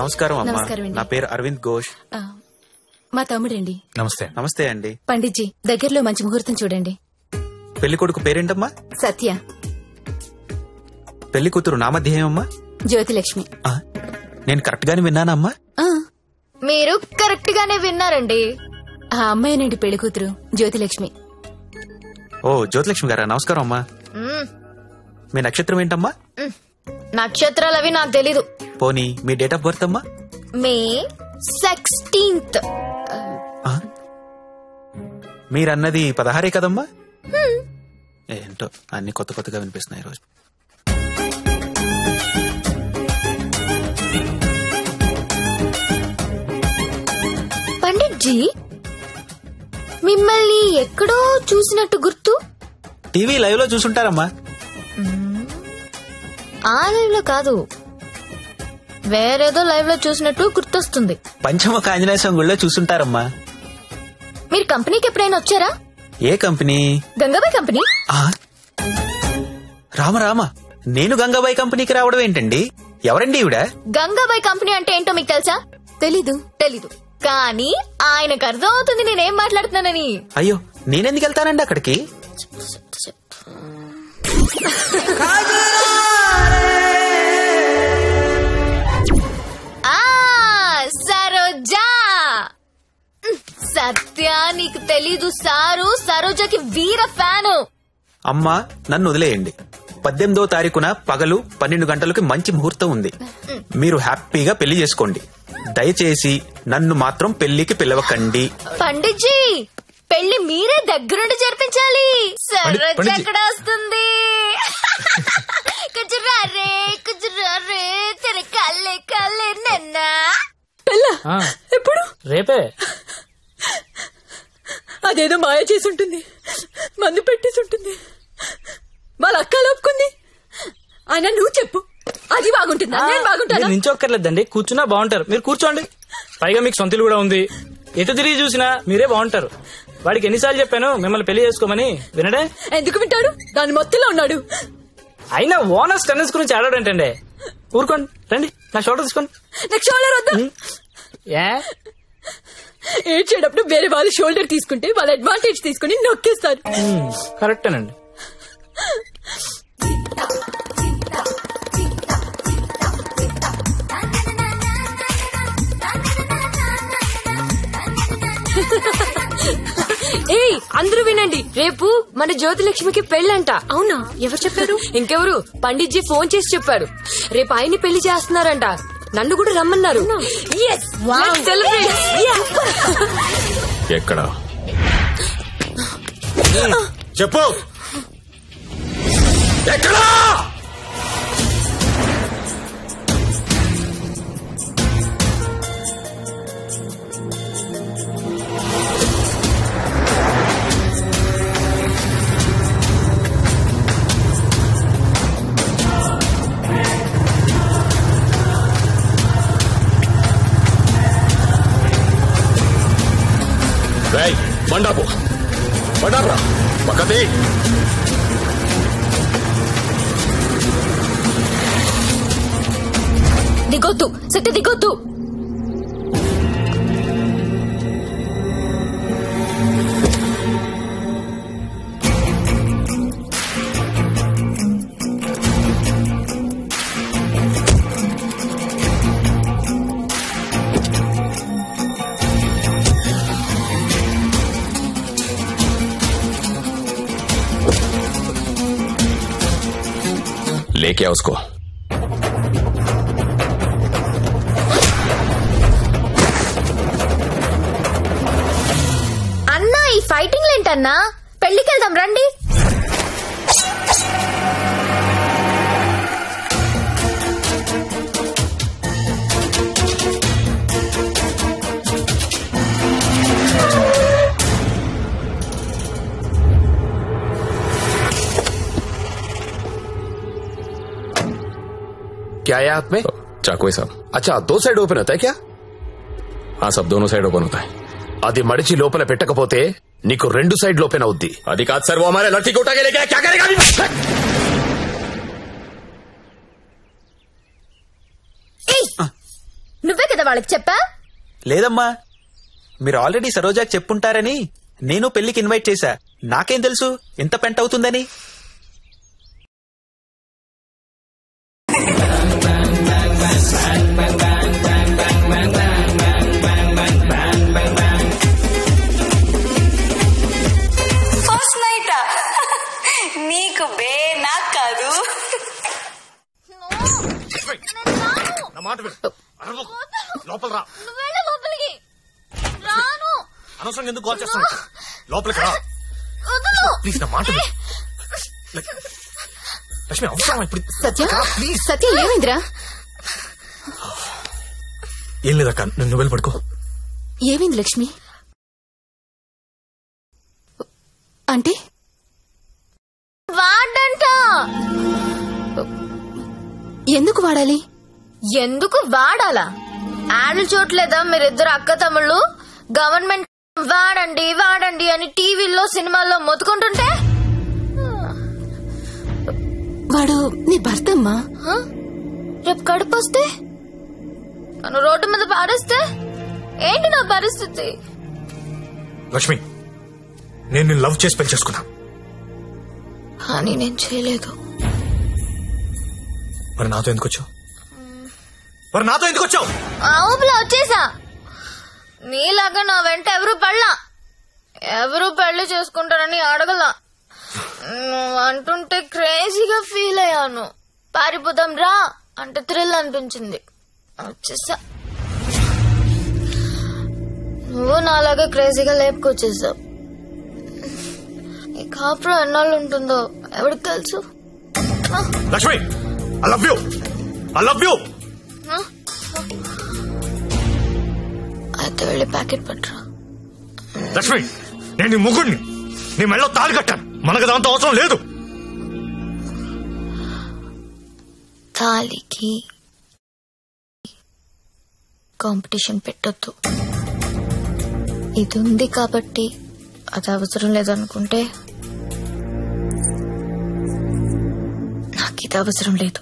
నమస్కారం అమ్మా. నమస్కారం అండి. నా పేరు అరవింద్ ఘోష్. ఆ, మా తమ్ముడండి. నమస్తే. నమస్తే అండి. పండిట్జీ దగ్గరలో మంచి ముహూర్తం చూడండి. పెళ్ళి కొడుకు పేరేంటమ్మా? సత్య. పెళ్ళి కూతురు నామధ్యేయమ్మా జ్యోతిలక్ష్మి. ఆ, నేను కరెక్ట్ గానే విన్నానా అమ్మా ఆ, మీరు కరెక్ట్ గానే విన్నారండి. ఆ అమ్మాయినండి పెళ్ళి కూతురు జ్యోతిలక్ష్మి. ఓ జ్యోతిలక్ష్మి గారా? నమస్కారం అమ్మా. మ్మ్. మీ నక్షత్రం ఏంటమ్మా? మ్మ్. నక్షత్రాలు అవి నాకు తెలీదు. పోనీ మీ డేట్ ఆఫ్ బర్త్ అమ్మా? May sixteenth? మీరన్నది పదహారే కదమ్మా? ఏంటో అన్ని కొత్త కొత్తగా వినిపిస్తున్నాయి ఈ రోజు. పండిట్ జీ మిమ్మల్ని ఎక్కడో చూసినట్టు గుర్తు? టీవీ లైవ్లో చూసుంటారమ్మా ఆ లైవ్లో కాదు వేరేదో లైవ్లో చూసినట్టు గుర్తొస్తుంది. పంచముఖ ఆంజనేయ స్వామి గుళ్ళో చూసుంటారమ్మా మీరు కంపెనీకి ఎప్పుడైనా వచ్చారా? ఏ కంపెనీ? గంగాబాయ్ కంపెనీ? ఆ? రామ రామ. నేను గంగాబాయి కంపెనీకి రావడం ఏంటండి? ఎవరండి ఈవిడ? గంగాబాయ్ కంపెనీ అంటే ఏంటో మీకు తెలుసా? తెలీదు తెలీదు. కానీ ఆయనకు అర్థం అవుతుంది నేనేం మాట్లాడుతున్నానని. అయ్యో నేనెందుకు వెళ్తానండి అక్కడికి? సత్య నీకు తెలీదు సారు. సరోజకి వీర ఫ్యాను. అమ్మా నన్ను వదిలేయండి. పద్దెనిమిదో తారీఖున పగలు పన్నెండు గంటలకు మంచి ముహూర్తం ఉంది. మీరు హ్యాపీగా పెళ్ళి చేసుకోండి. దయచేసి నన్ను మాత్రం పెళ్ళికి పిలవకండి. పండిట్జీ పెళ్ళి మీరే దగ్గరుండి జరిపించాలి. సరోజ పండిట్జీ. ఎక్కడ వస్తుంది? కుజురారే కుజురారే తెర కల్లే కల్లే నన్న. ఆ, ఎప్పుడు? రేపే. అదేదో మాయ చేసి ఉంటుంది మందు పెట్టేసి ఉంటుంది వాళ్ళ అక్క లోపుకుంది ఆయన నువ్వు చెప్పు. అది బాగుంటుందా? నేను బాగుంటానా? మీరు నించొక్కర్లేదండి. కూర్చున్నా బాగుంటారు. మీరు కూర్చోండి. పైగా మీకు సొంతలు కూడా ఉంది. ఎటు తిరిగి చూసినా మీరే బాగుంటారు. వాడికి ఎన్నిసార్లు చెప్పాను మిమ్మల్ని పెళ్ళి చేసుకోమని వినడే? ఎందుకు వింటాడు? దాని మొత్తంలో ఉన్నాడు. అయినా ఓనర్స్ టెన్నిస్ గురించి ఆడాడంటండి. ఊరుకోండి. రండి. నా షోల్డర్ తీసుకోండి. నాకు షోల్డర్ వద్దా. ఏ? ఏడ్చేటప్పుడు వేరే వాళ్ళు షోల్డర్ తీసుకుంటే వాళ్ళ అడ్వాంటేజ్ తీసుకుని నొక్కేస్తారు. కరెక్టేనండి. ఏయ్ అందరూ వినండి. రేపు మన జ్యోతిలక్ష్మికి పెళ్ళంట. అవునా? ఎవరు చెప్పారు? ఇంకెవరు? పండిట్జీ ఫోన్ చేసి చెప్పారు. రేపు ఆయన్ని పెళ్ళి చేస్తున్నారంట. నన్ను కూడా రమ్మన్నారు! ఎక్కడ? చెప్పు. ఎక్కడా? బండాపు బండారా పక్కది దిగొద్దు సత్య దిగొద్దు. लेके आओ उसको అన్నా ఈ ఫైటింగ్ ఏంటన్నా పెళ్లికి వెళ్దాం రండి क्या है हाथ में चाकू है साहब अच्छा दो సైడ్ ఓపెన్ అవుతాయి క్యా हाँ सब दोनों साइड ओपन होता है అది మడిచి లోపల పెట్టకపోతే నీకు రెండు సైడ్ ఓపెన్ అవుద్ది అది కాదు సార్ वो हमारे लड़की को उठा के लेके आया, क्या करेगा अभी? వాళ్ళకి చెప్పా లేదమ్మా మీరు ఆల్రెడీ సరోజాకి చెప్పుంటారని నేను పెళ్లికి ఇన్వైట్ చేశా నాకేం తెలుసు ఎంత పెంట అవుతుందని నీకు బే నాకు కాదు. నా మాట. లోపల రా. లోపలికి రాను అనవసరంగా ఎందుకు కాల్ చేస్తాను లోపలికి రా. ప్లీజ్ నా మాట లక్ష్మి అవసరం ఇప్పుడు? సత్య? ప్లీజ్. సత్య ఏమైందిరా? ఏం లేదక్క నువ్వు వెళ్ళి పడుకో. ఏమైంది లక్ష్మి? అంటే? వాడాలి? ఎందుకు వాడాలా? యాడ్లు చూడలేదా మీరిద్దరు అక్క తమ్ముళ్ళు? గవర్నమెంట్ వాడండి వాడండి అని టీవీల్లో సినిమాల్లో మొత్తుకుంటుంటే? వాడు నీ భర్త అమ్మా హ? రేపు కడుపు వస్తే? నన్ను రోడ్డు మీద పారేస్తే? ఏంటి నా పరిస్థితి? లక్ష్మి నేను నిన్ను లవ్ చేసి పెళ్ళి చేసుకున్నా. కానీ నేను చేయలేదు. మరి నాతో ఎందుకు వచ్చావు? మరి నాతో ఎందుకు వచ్చావు? వచ్చేసా. నీలాగా నా వెంట ఎవరు పడలా ఎవరు పెళ్ళి చేసుకుంటారని అడగలా. అంటుంటే క్రేజీగా ఫీల్ అయ్యాను. పారిపోదాం రా అంటే థ్రిల్ అనిపించింది. వచ్చేసా. నువ్వు నాలాగా క్రేజీగా లేపుకొచ్చేసావు. ఈ కాపురం ఎన్నాళ్ళు ఉంటుందో ఎవరికి తెలుసు? Lakshmi! I love you I love you అయితే వెళ్ళి ప్యాకెట్ పట్టరా. లక్ష్మి నేను నీ ముగ్గుడిని నీ మెళ్ళో తాళి కట్టాను. మనకు దాంతో అవసరం లేదు. తాలికి కాంపిటీషన్ పెట్టొద్దు. ఇది ఉంది కాబట్టి అది అవసరం లేదనుకుంటే నాకు ఇది అవసరం లేదు.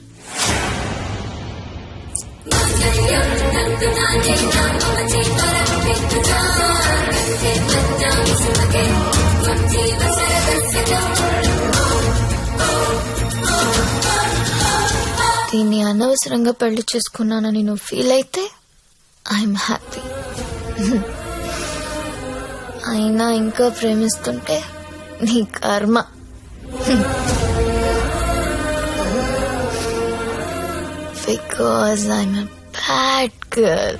దీన్ని అనవసరంగా పెళ్ళి చేసుకున్నానని నువ్వు ఫీల్ అయితే ఐఎమ్ హ్యాపీ అయినా ఇంకా ప్రేమిస్తుంటే నీ కర్మ. బికాజ్ ఐఎమ్ గర్ల్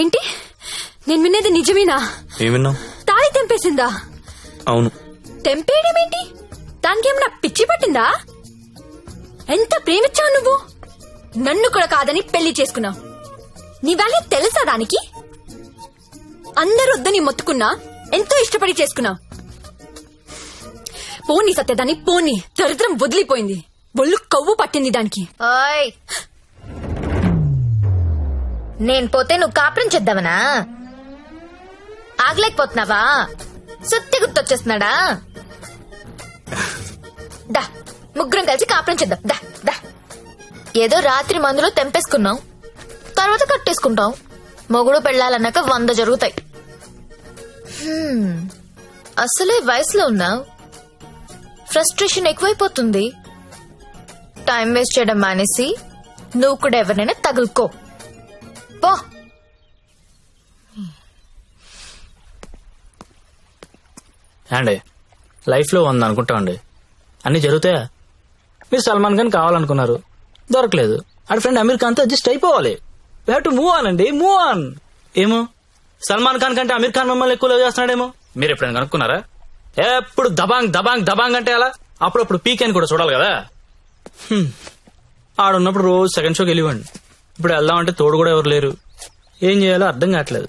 ఏంటి? నేను వినేది నిజమేనా? ఏమిన్నావు తాళి తెంపేసిందా? అవును. తెంపేయడం ఏంటి? దానికేమన్నా పిచ్చి పట్టిందా? ఎంత ప్రేమించావు నువ్వు? నన్ను కూడా కాదని పెళ్ళి చేసుకున్నావు నీ వాల్యూ తెలుసా దానికి? అందరూ వద్దని మొత్తుకున్నా ఎంతో ఇష్టపడి చేసుకున్నావు పోనీ సత్యదాని పోనీ. దరిద్రం వదిలిపోయింది. ఒళ్ళు కొవ్వు పట్టింది దానికి. ఓయ్! నేను పోతే నువ్వు కాపురం చేద్దామనా? ఆగలేకపోతున్నావా? సుత్తి గుర్తొచ్చేస్తున్నాడా? దా ముగ్గురం కలిసి కాపురం చేద్దాం. దా దా. ఏదో రాత్రి మందులో తెంపేసుకున్నాం. తర్వాత కట్టేసుకుంటాం. మొగుడు పెళ్ళాలన్నాక వంద జరుగుతాయి. హ్మ్. అసలే వయసులో ఉన్నా ఫ్రస్ట్రేషన్ ఎక్కువైపోతుంది. టైం వేస్ట్ చేయడం మానేసి నువ్వు కూడా ఎవరినైనా తగులుకో. పో. అండి లైఫ్లో ఉంది అనుకుంటామండి అన్ని జరుగుతాయా? మీరు సల్మాన్ ఖాన్ కావాలనుకున్నారు. దొరకలేదు. ఆడి ఫ్రెండ్ అమీర్ ఖాన్తో అడ్జస్ట్ అయిపోవాలి. వీ టు మూవ్ ఆన్ అండి మూవ్ ఆన్ ఏమో? సల్మాన్ ఖాన్ కంటే అమీర్ ఖాన్ మిమ్మల్ని ఎక్కువ చేస్తున్నాడేమో? మీరు ఎప్పుడైనా కనుక్కున్నారా? ఎప్పుడు దబాంగ్ దబాంగ్ దబాంగ్ అంటే అలా అప్పుడప్పుడు పీక్ అని కూడా చూడాలి కదా. ఆడున్నప్పుడు రోజు సెకండ్ షోకి వెళ్ళివ్వండి. ఇప్పుడు వెళ్దామంటే తోడు కూడా ఎవరు లేరు. ఏం చేయాలో అర్థం కావట్లేదు.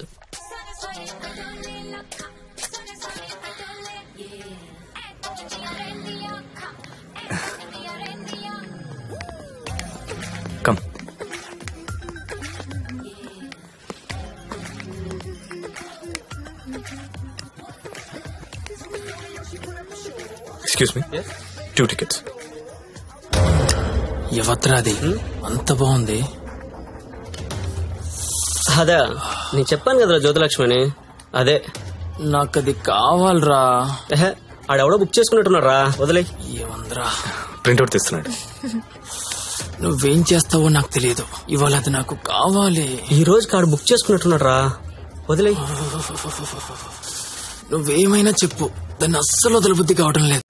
ఎక్స్క్యూజ్ మీ టూ టికెట్స్ ఎవత్రా అది అంత బాగుంది. అదే నేను చెప్పాను కదరా జ్యోతిలక్ష్మి అదే. నాకు అది కావాలరా ఆడెవడో బుక్ చేసుకున్నట్టున్నారా వదిలే. ఏమందరా. ప్రింట్అవుట్ తీస్తున్నాడు. నువ్వేం చేస్తావో నాకు తెలియదు. ఇవాళ అది నాకు కావాలి. ఈ రోజు కాడు బుక్ చేసుకున్నట్టున్నారా వదిలే. నువ్వేమైనా చెప్పు. దాన్ని అస్సలు వదలబుద్ధి కావడం లేదు.